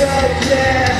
yeah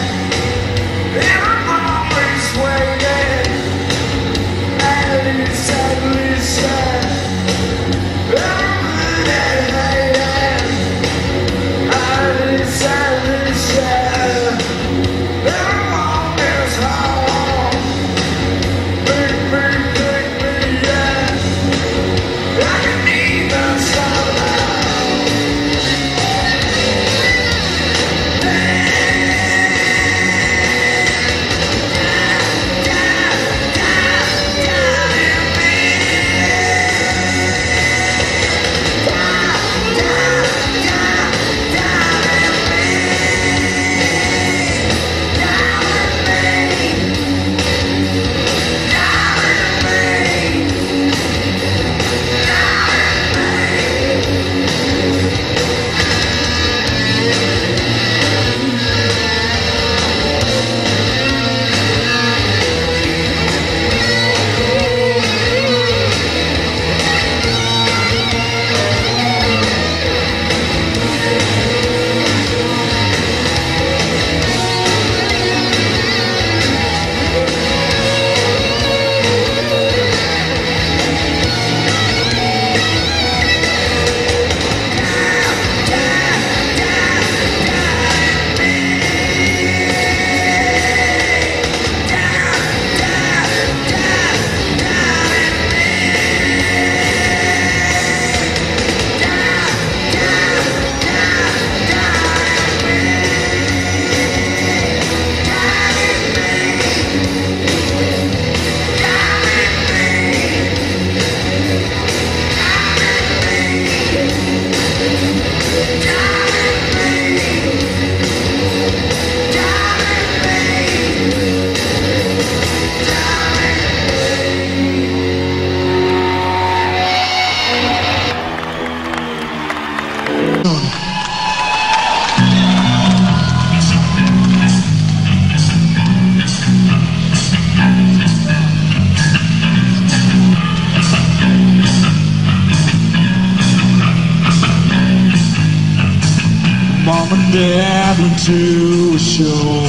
to a show.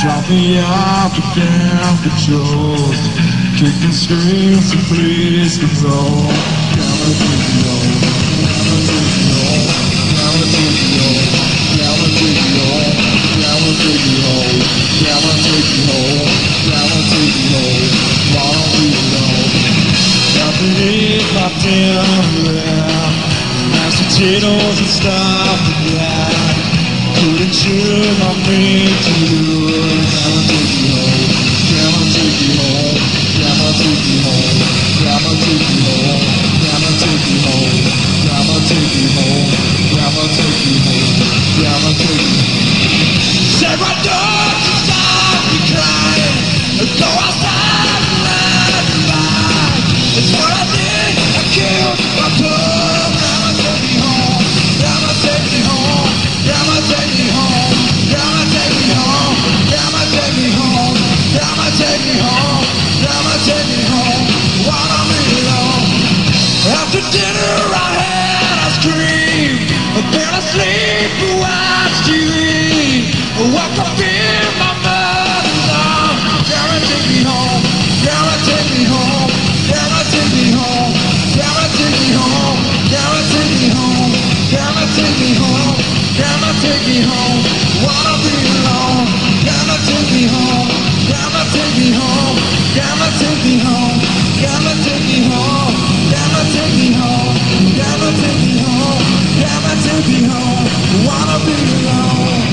Drop me off at patrols. Kick and scream, so please control. Gotta take you home. Gotta take you home. Gotta take you home. Gotta home. Home. Home. Home. Potatoes and stuff like that. Couldn't you my me to you? Gotta take you home. Gotta take you home. Gotta take you home. Gotta take you home. Gotta take you home. Gotta take you home. Gotta take you home. My dog to stop me. Go outside and let me lie. It's what I did. I killed my After dinner I had ice cream. Fell asleep and watched TV. Woke up in my mother's arms. Gotta take me home. Gotta take me home. Gotta take me home. Gotta take me home. Gotta take me home. Gotta take me home. Gotta take me home. Wanna be alone. Gotta take me home. Gotta take me home. Gotta take me home. Gotta take me home. Gotta take me home. Gotta take me home. Gotta take me home. Wanna be alone.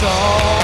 Been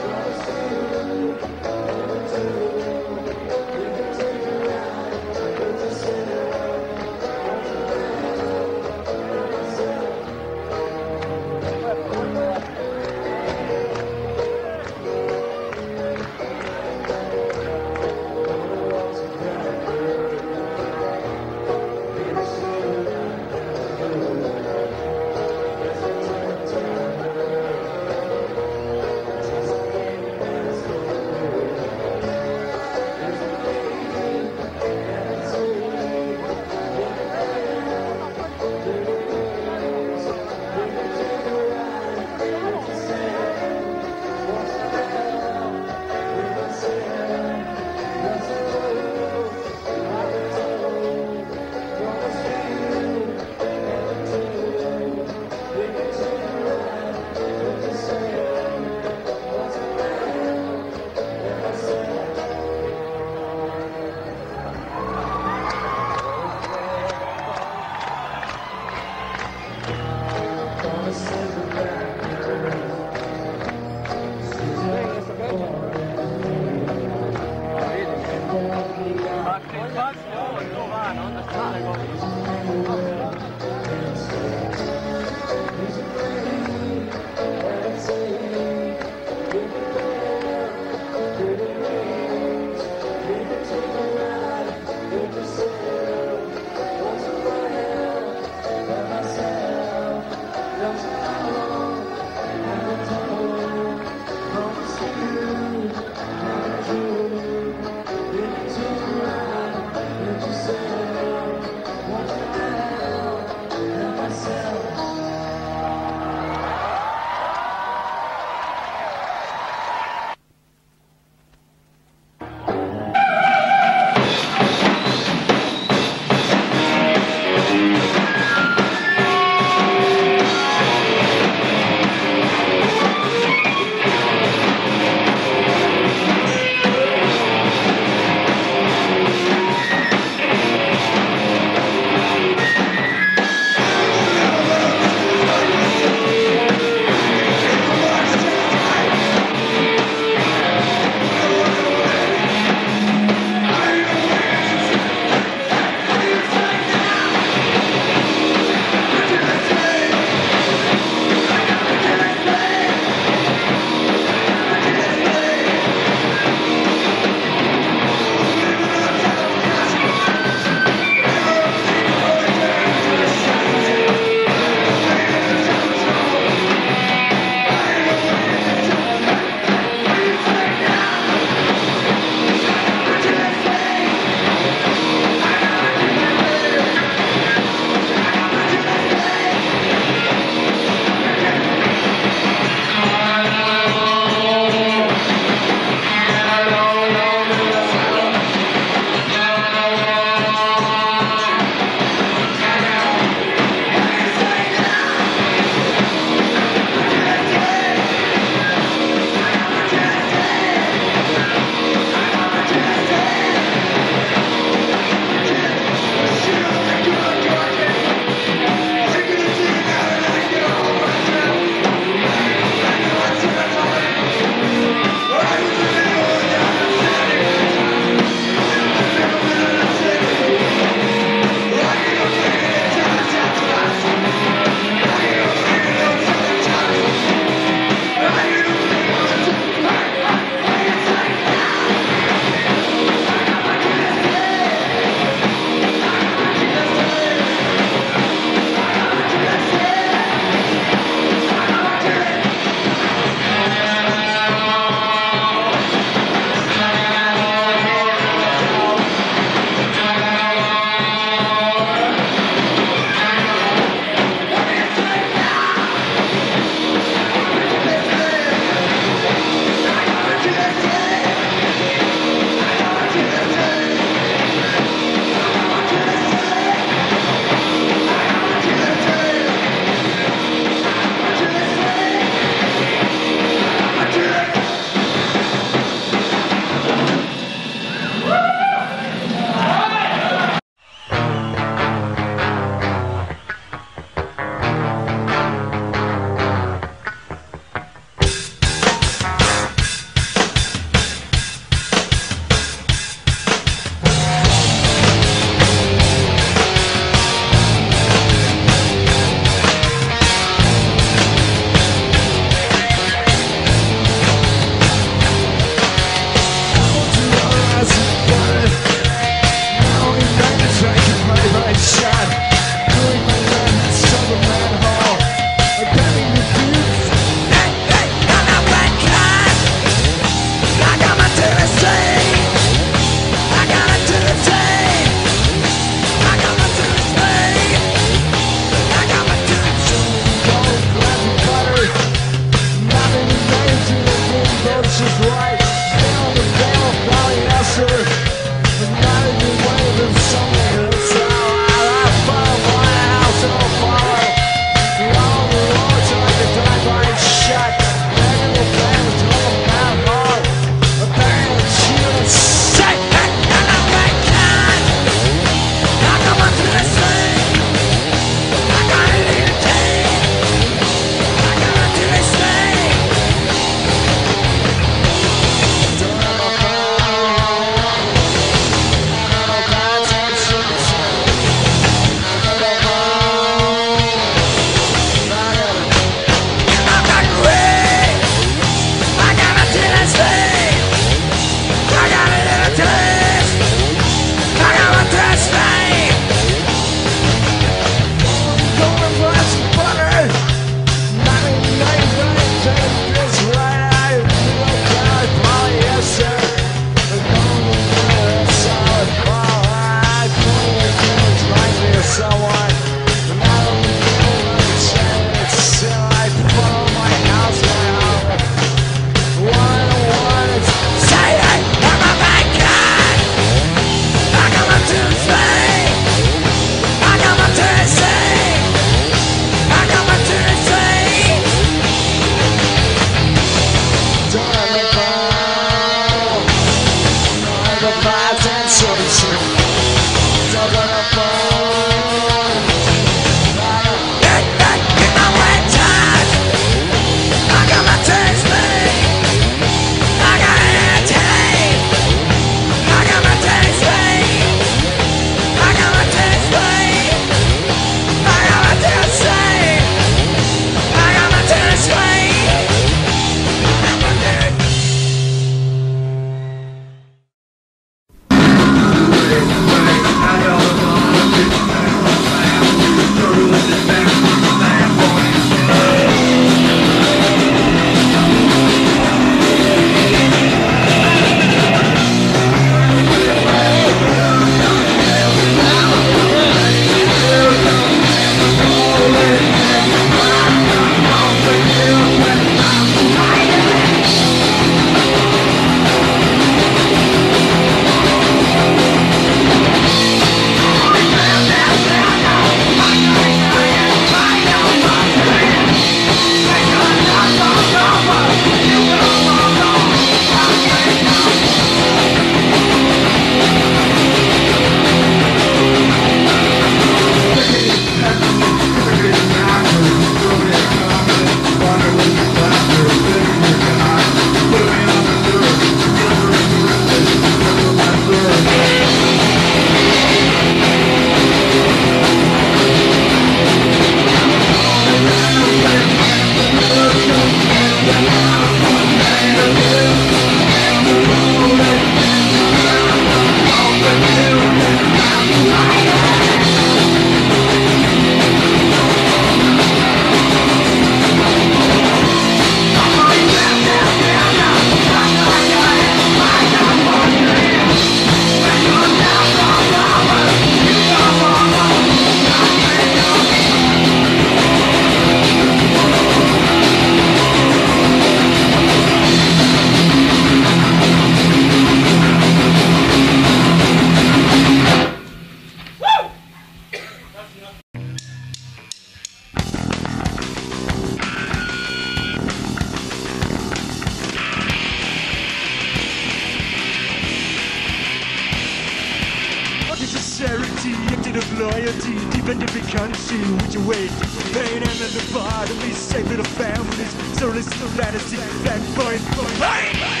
and the bottom, we save little families, so it's the fantasy, that point, point.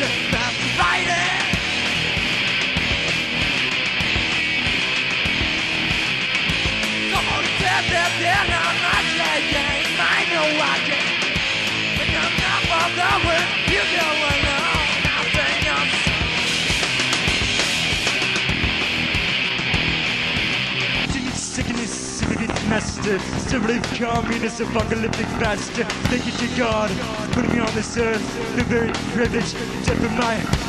Sickness, sickness, master, communist, apocalyptic bastard. Thank you to God for putting me on this earth. The very privilege to for my.